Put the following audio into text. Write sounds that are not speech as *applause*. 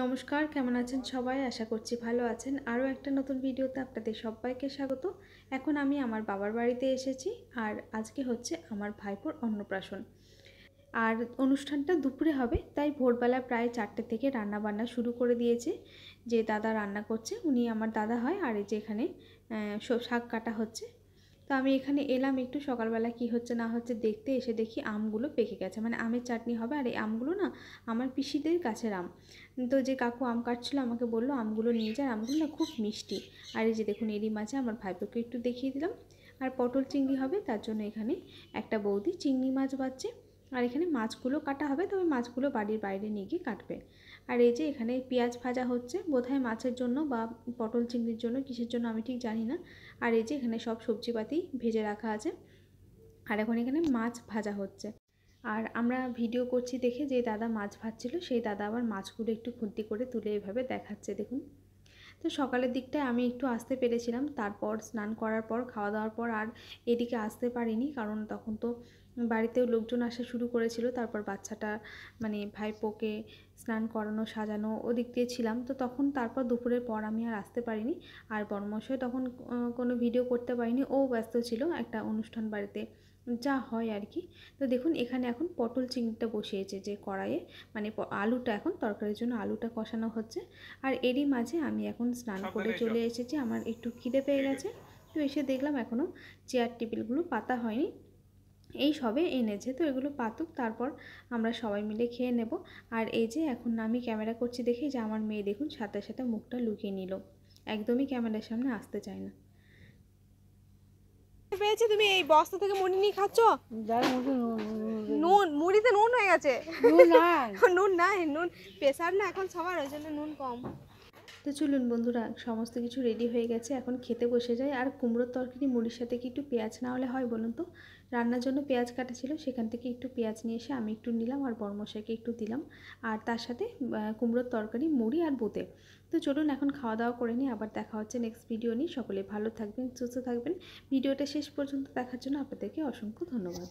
নমস্কার, কেমন আছেন সবাই? আশা করছি ভালো আছেন। আরও একটা নতুন ভিডিওতে আপনাদের সবাইকে স্বাগত। এখন আমি আমার বাবার বাড়িতে এসেছি আর আজকে হচ্ছে আমার ভাইপোর অন্নপ্রাশন। আর অনুষ্ঠানটা দুপুরে হবে, তাই ভোরবেলা প্রায় চারটে থেকে রান্না বান্না শুরু করে দিয়েছে। যে দাদা রান্না করছে, উনি আমার দাদা হয়। আর এই যে এখানে শাক কাটা হচ্ছে। তো আমি এখানে এলাম একটু সকালবেলা কি হচ্ছে না হচ্ছে দেখতে এসে দেখি আমগুলো পেকে গেছে। মানে আমের চাটনি হবে আর এই আমগুলো না আমার পিসিদের গাছের আম। তো যে কাকু আম কাটছিল আমাকে বলল, আমগুলো নিয়ে যায় আমগুলো না খুব মিষ্টি। আর এই যে দেখুন এরই মাঝে আমার ভাইপোকে একটু দেখিয়ে দিলাম। আর পটল চিংড়ি হবে, তার জন্য এখানে একটা বৌদি চিংড়ি মাছ বাচ্ছে। আর এখানে মাছগুলো কাটা হবে, তবে মাছগুলো বাড়ির বাইরে নিয়ে গিয়ে কাটবে। আর এই যে এখানে পেঁয়াজ ভাজা হচ্ছে, বোধহয় মাছের জন্য বা পটল চিংড়ির জন্য, কিসের জন্য আমি ঠিক জানি না। আর এই যে এখানে সব সবজিপাতি ভেজে রাখা আছে। আর এখন এখানে মাছ ভাজা হচ্ছে। আর আমরা ভিডিও করছি দেখে যে দাদা মাছ ভাজছিল, সেই দাদা আবার মাছগুলো একটু খুন্তি করে তুলে এভাবে দেখাচ্ছে, দেখুন। তো সকালের দিকটায় আমি একটু আসতে পেরেছিলাম, তারপর স্নান করার পর, খাওয়া দাওয়ার পর আর এদিকে আসতে পারিনি, কারণ তখন তো বাড়িতেও লোকজন আসা শুরু করেছিল তারপর বাচ্চাটা মানে ভাইপোকে স্নান করানো সাজানো ওদিক দিয়ে ছিলাম। তো তখন তারপর দুপুরের পর আমি আর আসতে পারিনি। আর বর্মশয় তখন কোনো ভিডিও করতে পারিনি। ও ব্যস্ত ছিল একটা অনুষ্ঠান বাড়িতে। যা হয় আর কি। তো দেখুন এখানে এখন পটল চিংড়িটা বসিয়েছে যে কড়াইয়ে। মানে আলুটা এখন তরকারির জন্য আলুটা কষানো হচ্ছে। আর এরই মাঝে আমি এখন স্নান করে চলে এসেছি। আমার একটু খিদে পেয়ে গেছে। তো এসে দেখলাম এখনও চেয়ার টেবিলগুলো পাতা হয়নি। এই সবে এনেছে তো এগুলো পাতুক তারপর আমরা সবাই মিলে খেয়ে নেব। আর এই যে এখন আমি ক্যামেরা করছি দেখে যে আমার মেয়ে দেখুন সাথে সাথে মুখটা লুকিয়ে নিল। একদমই ক্যামেরার সামনে আসতে চায় না। পেয়েছি তুমি? এই বস্তা থেকে মুড়ি নিয়ে খাচ্ছ? নুন মুড়িতে নুন হয়ে গেছে। নুন নাই। *laughs* নুন প্রেশার না এখন সবার ওই জন্য নুন কম। তো চলুন বন্ধুরা, সমস্ত কিছু রেডি হয়ে গেছে। এখন খেতে বসে যায় আর কুমড়োর তরকারি, মুড়ির সাথে কি একটু পেঁয়াজ না হলে হয় বলুন তো? রান্নার জন্য পেঁয়াজ কাটা ছিল, সেখান থেকে একটু পেঁয়াজ নিয়ে এসে আমি একটু নিলাম আর বরমশাইকে একটু দিলাম। আর তার সাথে কুমড়োর তরকারি, মুড়ি আর বোতে তো চলুন এখন খাওয়া দাওয়া করে নিই, আবার দেখা হচ্ছে নেক্সট ভিডিও নিয়ে। সকলে ভালো থাকবেন, সুস্থ থাকবেন। ভিডিওটা শেষ পর্যন্ত দেখার জন্য আপনাদেরকে অসংখ্য ধন্যবাদ।